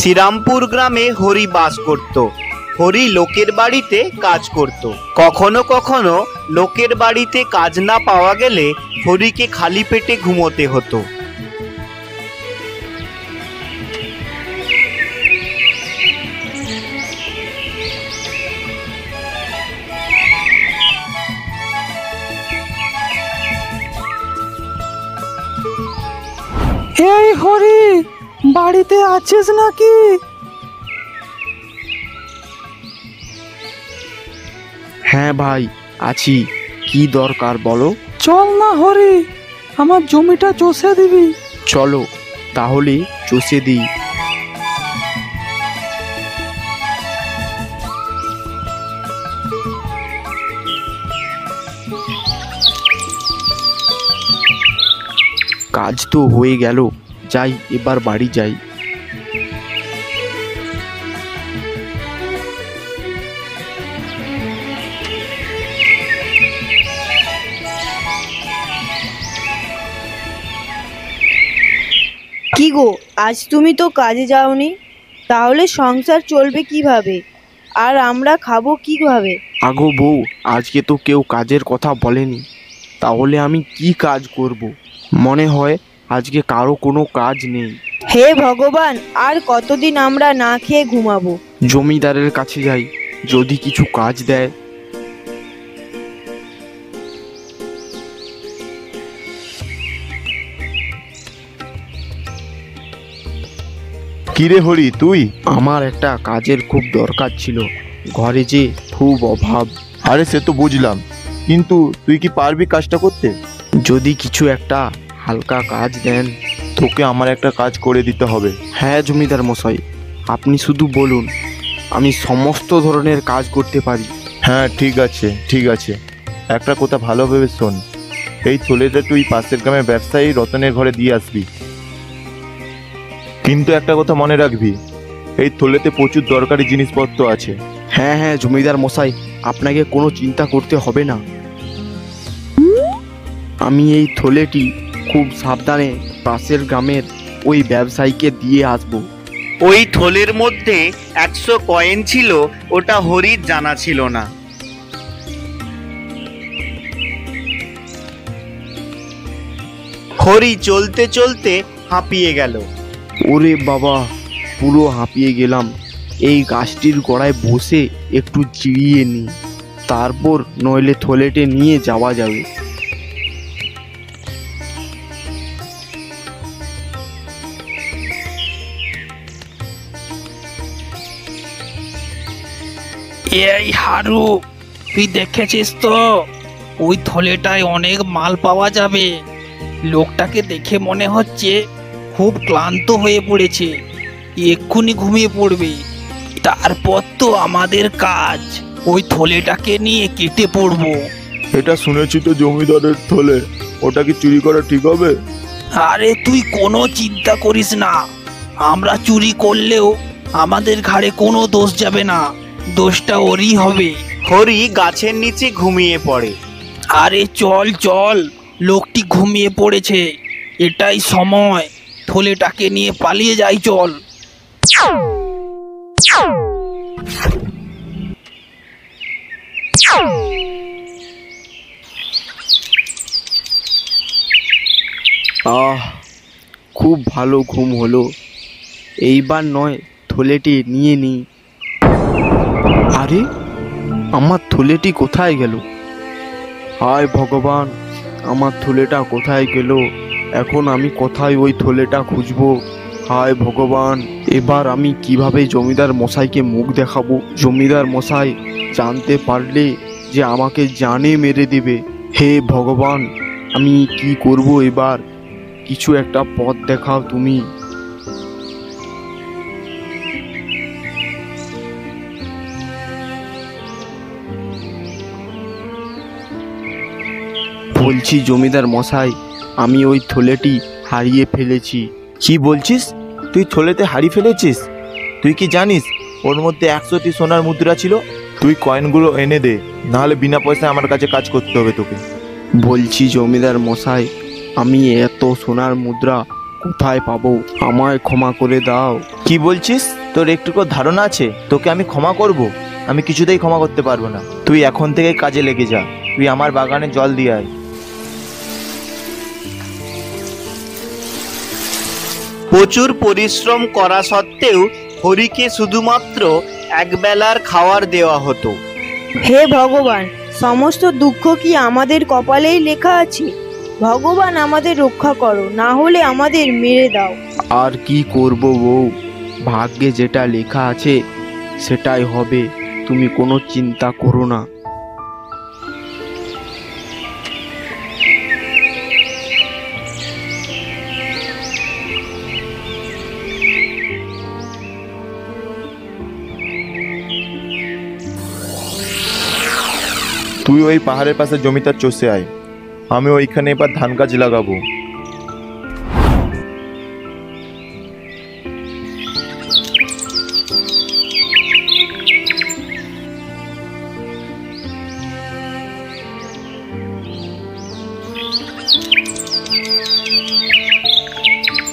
শ্রীরামপুর গ্রামে হরি বাস করত। হরি লোকের বাড়িতে কাজ করত। কখনো কখনো লোকের বাড়িতে কাজ না পাওয়া গেলে হরিকে খালি পেটে ঘুমোতে হতো। বাড়িতে আছিস নাকি? হ্যাঁ ভাই আছি। কি দরকার বলো? চল না হরি আমার জমিটা চষে দিবি। চলো তাহলে চষে দিই। কাজ তো হয়ে গেল। যাই এবার বাড়ি যাই। কি গো আজ তুমি তো কাজে যাওনি? তাহলে সংসার চলবে কীভাবে? আর আমরা খাব কীভাবে? আগো বউ আজকে তো কেউ কাজের কথা বলেনি। তাহলে আমি কি কাজ করব? মনে হয় আজকে কারও কোনো কাজ নেই। হে ভগবান আর কতদিন আমরা না খেয়ে ঘুমাবো? জমিদারের কাছে যাই যদি কিছু কাজ দেয়। কিরে হরি তুই? আমার একটা কাজের খুব দরকার ছিল। ঘরে যে খুব অভাব। আরে সে তো বুঝলাম। কিন্তু তুই কি পারবি কাজটা করতে? যদি কিছু একটা হালকা কাজ দেন। তোকে আমার একটা কাজ করে দিতে হবে। হ্যাঁ জমিদার মশাই আপনি শুধু বলুন আমি সমস্ত ধরনের কাজ করতে পারি। হ্যাঁ ঠিক আছে ঠিক আছে। একটা কথা ভালোভাবে শোন। এই থলেটা তুই পাশের গ্রামের ব্যবসায়ী রতনের ঘরে দিয়ে আসবি। কিন্তু একটা কথা মনে রাখবি এই থলেতে প্রচুর দরকারি জিনিসপত্র আছে। হ্যাঁ হ্যাঁ জমিদার মশাই আপনাকে কোনো চিন্তা করতে হবে না। আমি এই থলেটি খুব সাবধানে পাশের গ্রামের ওই ব্যবসায়ীকে দিয়ে আসব। ওই থলের মধ্যে একশো কয়েন ছিল ওটা হরির জানা ছিল না। হরি চলতে চলতে হাঁপিয়ে গেল। ওরে বাবা পুরো হাঁপিয়ে গেলাম। এই গাছটির গোড়ায় বসে একটু চিড়িয়ে নিই। তারপর নইলে থলেটে নিয়ে যাওয়া যাবে। এই হারু তুই দেখেছিস তো? ওই থলেটায় অনেক মাল পাওয়া যাবে। লোকটাকে দেখে মনে হচ্ছে খুব ক্লান্ত হয়ে পড়েছে। এক্ষুনি ঘুমিয়ে পড়বে। তারপর তো আমাদের কাজ। ওই থলেটাকে নিয়ে কেটে পড়ব। এটা শুনেছি তো জমিদারের থলে। ওটা কি চুরি করা ঠিক হবে? আরে তুই কোনো চিন্তা করিস না। আমরা চুরি করলেও আমাদের ঘাড়ে কোনো দোষ যাবে না। দোষটা ওরই হবে। হরি গাছের নিচে ঘুমিয়ে পড়ে। আরে চল চল লোকটি ঘুমিয়ে পড়েছে। এটাই সময়। থলেটাকে নিয়ে পালিয়ে যাই চল। আহ খুব ভালো ঘুম হলো। এইবার নয় থলেটি নিয়ে নিই। আরে, আমার থলেটি কোথায় গেল? হায় ভগবান, আমার থলেটা কোথায় গেল? এখন আমি কোথায় ওই থলেটা খুঁজবো? হায় ভগবান, এবার আমি কীভাবে জমিদার মশাইকে মুখ দেখাবো? জমিদার মশাই জানতে পারলে যে আমাকে জানে মেরে দেবে। হে ভগবান, আমি কি করব এবার? কিছু একটা পথ দেখাও তুমি। বলছি, জমিদার মশাই, আমি ওই থলেটি হারিয়ে ফেলেছি। কি বলছিস? তুই থলেতে হারিয়ে ফেলেছিস? তুই কি জানিস, ওর মধ্যে একশোটি সোনার মুদ্রা ছিল? তুই কয়েনগুলো এনে দে, নাহলে বিনা পয়সায় আমার কাছে কাজ করতে হবে তোকে। বলছি, জমিদার মশাই, আমি এত সোনার মুদ্রা কোথায় পাবো? আমায় ক্ষমা করে দাও। কি বলছিস? তোর একটুকু ধারণা আছে? তোকে আমি ক্ষমা করব? আমি কিছুতেই ক্ষমা করতে পারব না। তুই এখন থেকে কাজে লেগে যা। তুই আমার বাগানে জল দিয়ে আয়। প্রচুর পরিশ্রম করা সত্ত্বেও হরিকে শুধুমাত্র একবেলার খাওয়ার দেওয়া হতো। হে ভগবান সমস্ত দুঃখ কি আমাদের কপালেই লেখা আছে? ভগবান আমাদের রক্ষা করো না হলে আমাদের মেরে দাও। আর কি করব বউ? ভাগ্যে যেটা লেখা আছে সেটাই হবে। তুমি কোনো চিন্তা করো না। তুই ওই পাহাড়ের পাশে জমিটার চষে আয়। আমি ওইখানে এবার ধান গাছ লাগাবো।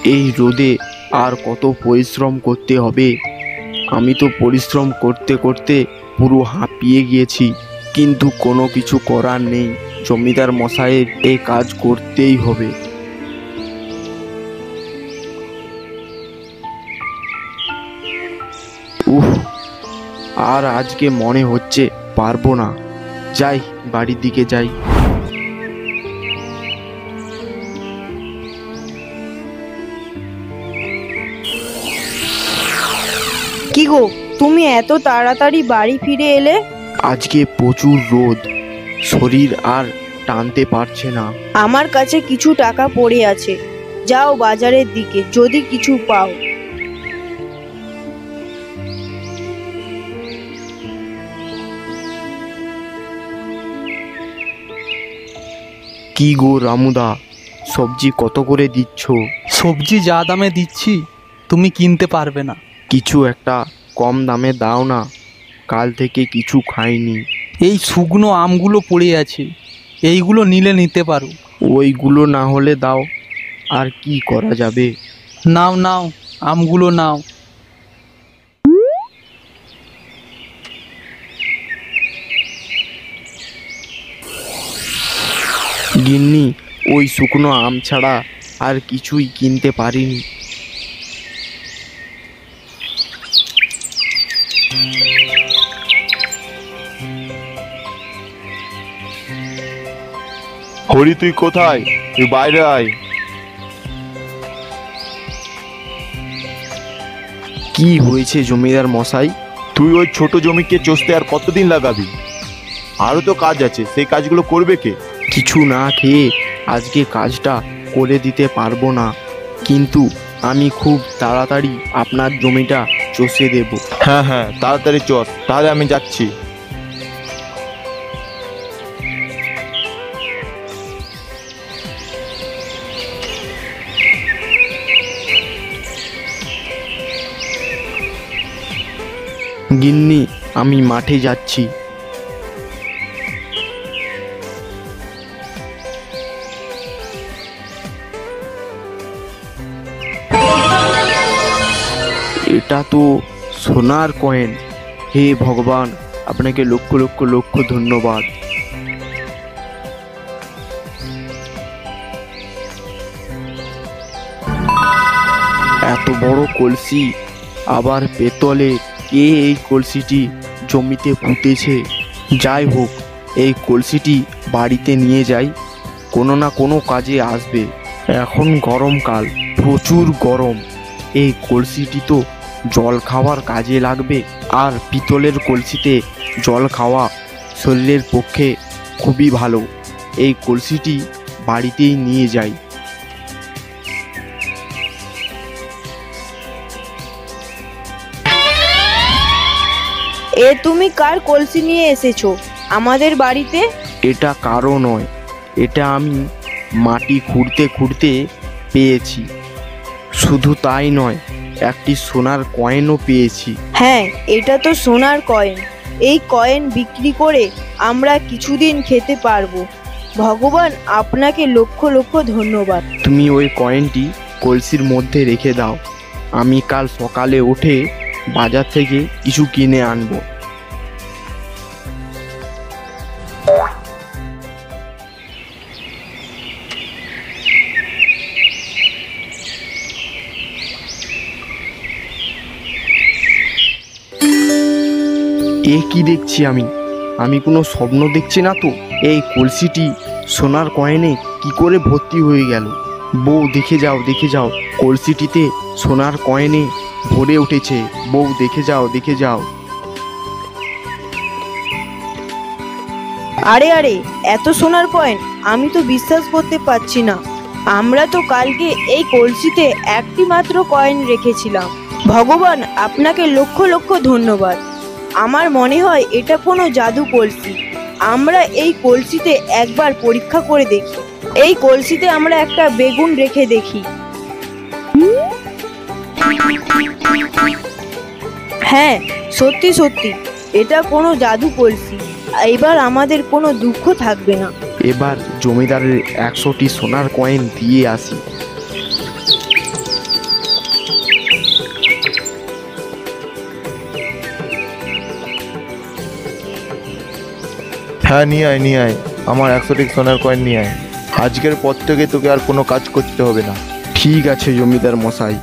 এই রোদে আর কত পরিশ্রম করতে হবে? আমি তো পরিশ্রম করতে করতে পুরো হাঁপিয়ে গিয়েছি। কিন্তু কোনো কিছু করার নেই। জমিদার মশাইয়ের এ কাজ করতেই হবে। উহ আর আজকে মনে হচ্ছে পারব না। যাই, বাড়ির দিকে যাই। কি গো, তুমি এত তাড়াতাড়ি বাড়ি ফিরে এলে? আজকে প্রচুর রোদ। শরীর আর টানতে পারছে না। আমার কাছে কিছু টাকা পড়ে আছে। যাও বাজারের দিকে যদি কিছু পাও। কি গো রামুদা সবজি কত করে দিচ্ছ? সবজি যা দামে দিচ্ছি তুমি কিনতে পারবে না। কিছু একটা কম দামে দাও না। কাল থেকে কিছু খাইনি। এই শুকনো আমগুলো পড়ে আছে এইগুলো নিলে নিতে পারো। ওইগুলো না হলে দাও আর কি করা যাবে? নাও নাও আমগুলো নাও। গিন্নি ওই শুকনো আম ছাড়া আর কিছুই কিনতে পারিনি। হরি তুই কোথায়? তুই বাইরে আয়। কি হয়েছে জমিদার মশাই? তুই ওই ছোট জমিকে চষতে আর কতদিন লাগাবি? আরও তো কাজ আছে সেই কাজগুলো করবে কে? কিছু না খেয়ে আজকে কাজটা করে দিতে পারব না। কিন্তু আমি খুব তাড়াতাড়ি আপনার জমিটা চষে দেব। হ্যাঁ হ্যাঁ তাড়াতাড়ি চস তাহলে আমি যাচ্ছি। গিন্নি, আমি মাঠে যাচ্ছি। এটা তো সোনার কয়েন। হে ভগবান, আপনাকে লক্ষ লক্ষ লক্ষ ধন্যবাদ। এত বড় কলসি, আবার পেতলে কে এই কলসিটি জমিতে পুঁতেছে? যাই হোক, এই কলসিটি বাড়িতে নিয়ে যাই, কোনো না কোনো কাজে আসবে। এখন গরমকাল প্রচুর গরম। এই কলসিটি তো জল খাওয়ার কাজে লাগবে। আর পিতলের কলসিতে জল খাওয়া শরীরের পক্ষে খুবই ভালো। এই কলসিটি বাড়িতেই নিয়ে যাই। এ তুমি কার কলসি নিয়ে এসেছ? আমাদের বাড়িতে? এটা কারও নয় এটা আমি মাটি খুঁড়তে খুঁড়তে পেয়েছি। শুধু তাই নয় একটি সোনার কয়েনও পেয়েছি। হ্যাঁ এটা তো সোনার কয়েন। এই কয়েন বিক্রি করে আমরা কিছুদিন খেতে পারব। ভগবান আপনাকে লক্ষ লক্ষ ধন্যবাদ। তুমি ওই কয়েনটি কলসির মধ্যে রেখে দাও। আমি কাল সকালে উঠে বাজার থেকে কিছু কিনে আনব। এ কি দেখছি আমি? আমি কোনো স্বপ্ন দেখছি না তো? এই কলসিটি সোনার কয়েনে কি করে ভর্তি হয়ে গেল? বউ, দেখে যাও দেখে যাও, কলসিটিতে সোনার কয়েনে ভরে উঠেছে, বউ, দেখে যাও দেখে যাও। আরে আরে, এত সোনার কয়েন আমি তো বিশ্বাস করতে পারছি না। আমরা তো কালকে এই কলসিতে একটি মাত্র কয়েন রেখেছিলাম। ভগবান, আপনাকে লক্ষ লক্ষ ধন্যবাদ। আমার মনে হয় এটা কোনো জাদু কলসি। আমরা এই কলসিতে একবার পরীক্ষা করে দেখি। এই কলসিতে আমরা একটা বেগুন রেখে দেখি। হ্যাঁ সত্যি সত্যি। এটা কোনো জাদু কলসি। এবার আমাদের কোনো দুঃখ থাকবে না। এবার জমিদারের একশোটি সোনার কয়েন দিয়ে আসি। হ্যাঁ নিয়ে আয় নিয়ে আয়। আমার একশোটি সোনার কয়েন নিয়ে আয়। আজকের পর থেকে তোকে আর কোনো কাজ করতে হবে না। ঠিক আছে জমিদার মশাই।